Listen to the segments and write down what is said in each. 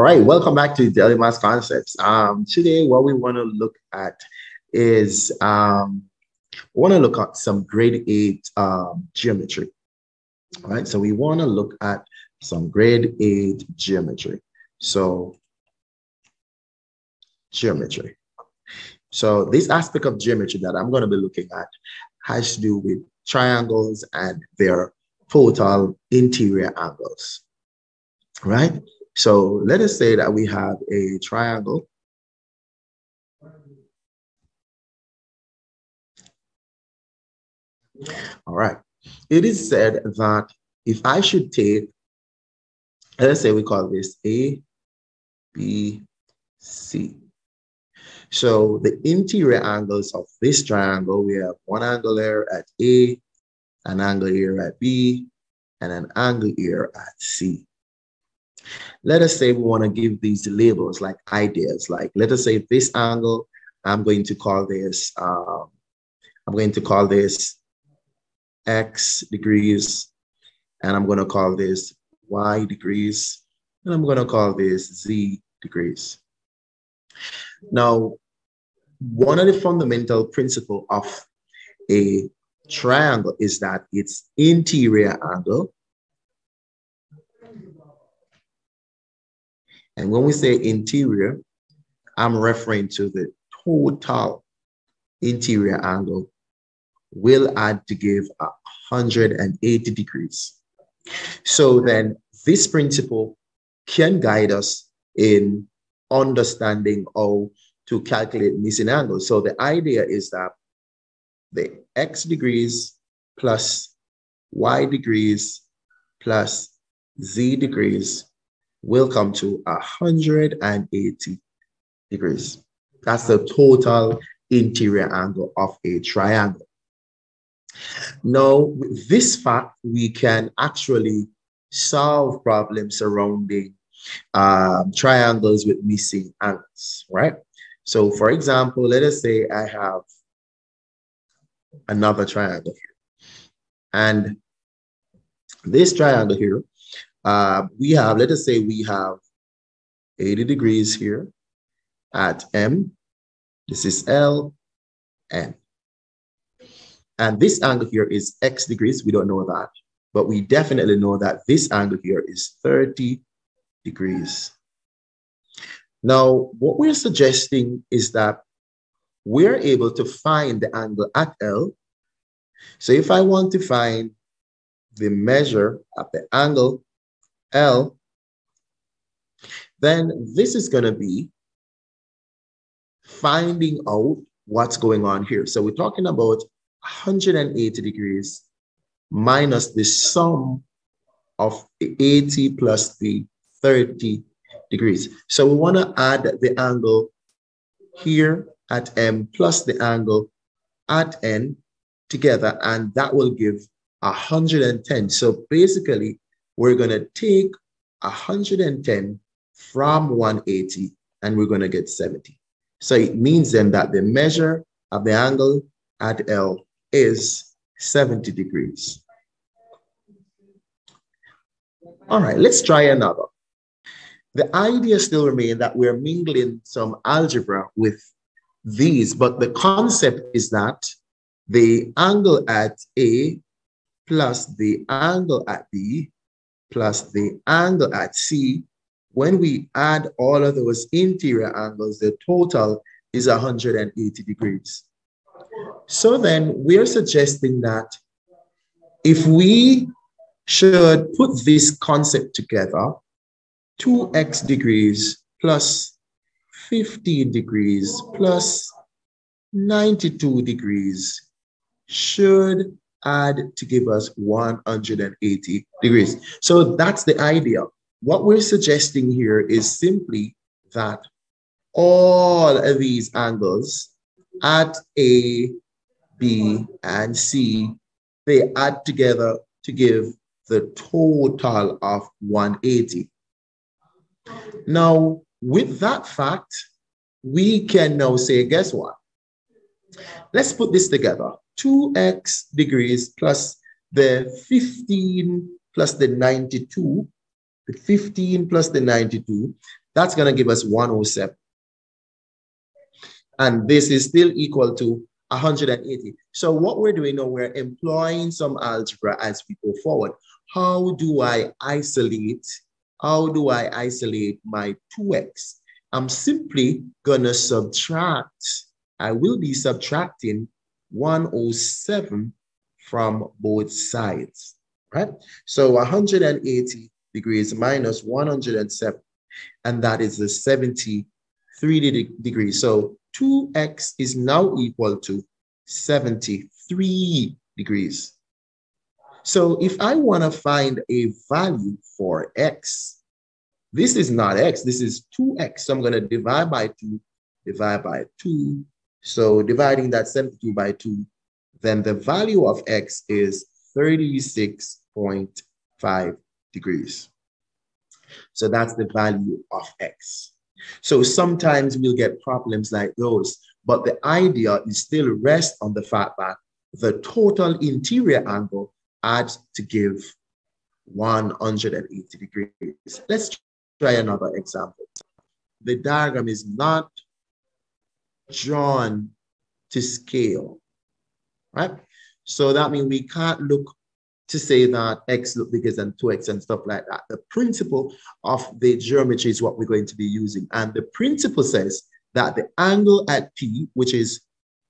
All right, welcome back to Math Concepts. Um, today, what we want to look at is um, we want to look at some grade eight um, geometry. All right, so we want to look at some grade eight geometry. So, geometry. So, this aspect of geometry that I'm going to be looking at has to do with triangles and their total interior angles. Right? So let us say that we have a triangle. All right. It is said that if I should take, let's say we call this A, B, C. So the interior angles of this triangle, we have one angle there at A, an angle here at B, and an angle here at C. Let us say we want to give these labels like ideas. Like let us say this angle, I'm going to call this, um, I'm going to call this X degrees, and I'm going to call this Y degrees, and I'm going to call this Z degrees. Now, one of the fundamental principle of a triangle is that its interior angle And when we say interior, I'm referring to the total interior angle will add to give 180 degrees. So then this principle can guide us in understanding how to calculate missing angles. So the idea is that the x degrees plus y degrees plus z degrees will come to 180 degrees. That's the total interior angle of a triangle. Now, with this fact, we can actually solve problems surrounding um, triangles with missing angles, right? So for example, let us say I have another triangle here. And this triangle here uh, we have, let us say we have 80 degrees here at M. This is L, N. And this angle here is X degrees. We don't know that, but we definitely know that this angle here is 30 degrees. Now, what we're suggesting is that we're able to find the angle at L. So if I want to find the measure of the angle L, then this is going to be finding out what's going on here. So we're talking about 180 degrees minus the sum of 80 plus the 30 degrees. So we want to add the angle here at M plus the angle at N together, and that will give 110. So basically, we're going to take 110 from 180 and we're going to get 70. So it means then that the measure of the angle at L is 70 degrees. All right, let's try another. The idea still remains that we're mingling some algebra with these, but the concept is that the angle at A plus the angle at B plus the angle at C, when we add all of those interior angles, the total is 180 degrees. So then we're suggesting that if we should put this concept together, 2x degrees plus 15 degrees plus 92 degrees should add to give us 180 degrees. So that's the idea. What we're suggesting here is simply that all of these angles at A, B, and C, they add together to give the total of 180. Now, with that fact, we can now say, guess what? Let's put this together. 2x degrees plus the 15 plus the 92, the 15 plus the 92, That's going to give us 107. And this is still equal to 180. So what we're doing now, we're employing some algebra as we go forward. How do I isolate? How do I isolate my 2x? I'm simply gonna subtract, I will be subtracting 107 from both sides, right? So 180 degrees minus 107, and that is the 73 de degrees. So 2x is now equal to 73 degrees. So if I want to find a value for x, this is not x, this is 2x. So I'm going to divide by 2, divide by 2. So dividing that 72 by 2, then the value of x is 36.5 degrees. So that's the value of x. So sometimes we'll get problems like those, but the idea is still rest on the fact that the total interior angle adds to give 180 degrees. Let's try another example. The diagram is not drawn to scale, right? So that means we can't look to say that x look bigger than 2x and stuff like that. The principle of the geometry is what we're going to be using. And the principle says that the angle at P, which is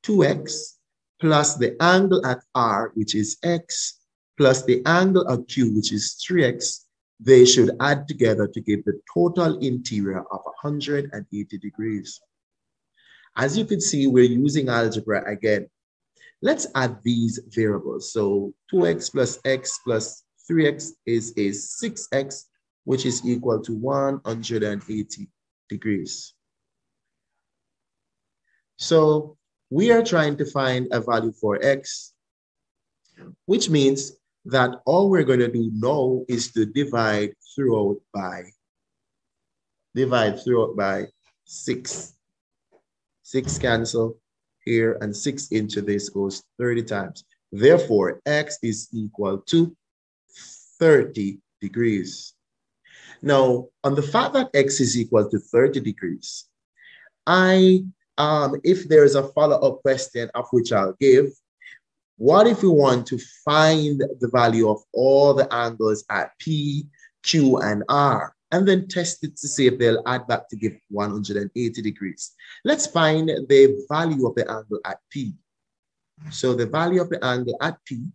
2x, plus the angle at R, which is x, plus the angle at Q, which is 3x, they should add together to give the total interior of 180 degrees. As you can see, we're using algebra again Let's add these variables. So 2x plus x plus 3x is a 6x, which is equal to 180 degrees. So we are trying to find a value for x, which means that all we're going to do now is to divide throughout by, divide throughout by 6. 6 cancel, here and 6 into this goes 30 times. Therefore, x is equal to 30 degrees. Now, on the fact that x is equal to 30 degrees, I, um, if there's a follow-up question of which I'll give, what if we want to find the value of all the angles at P, Q, and R? And then test it to see if they'll add back to give 180 degrees. Let's find the value of the angle at P. So the value of the angle at P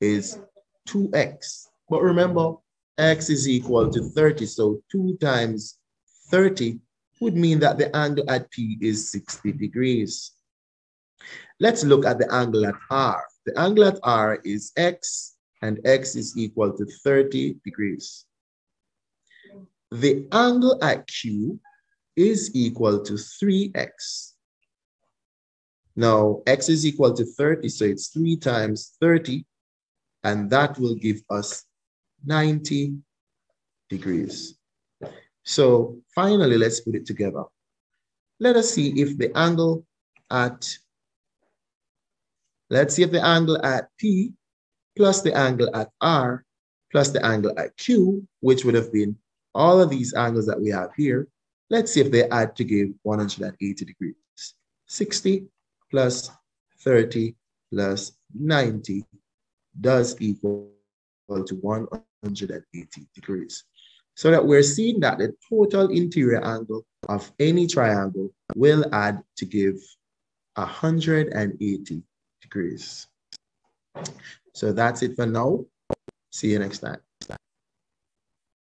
is 2x. But remember, x is equal to 30. So 2 times 30 would mean that the angle at P is 60 degrees. Let's look at the angle at R. The angle at R is x, and x is equal to 30 degrees the angle at Q is equal to 3x. Now, x is equal to 30, so it's 3 times 30, and that will give us 90 degrees. So finally, let's put it together. Let us see if the angle at, let's see if the angle at P plus the angle at R plus the angle at Q, which would have been all of these angles that we have here, let's see if they add to give 180 degrees. 60 plus 30 plus 90 does equal to 180 degrees. So that we're seeing that the total interior angle of any triangle will add to give 180 degrees. So that's it for now. See you next time.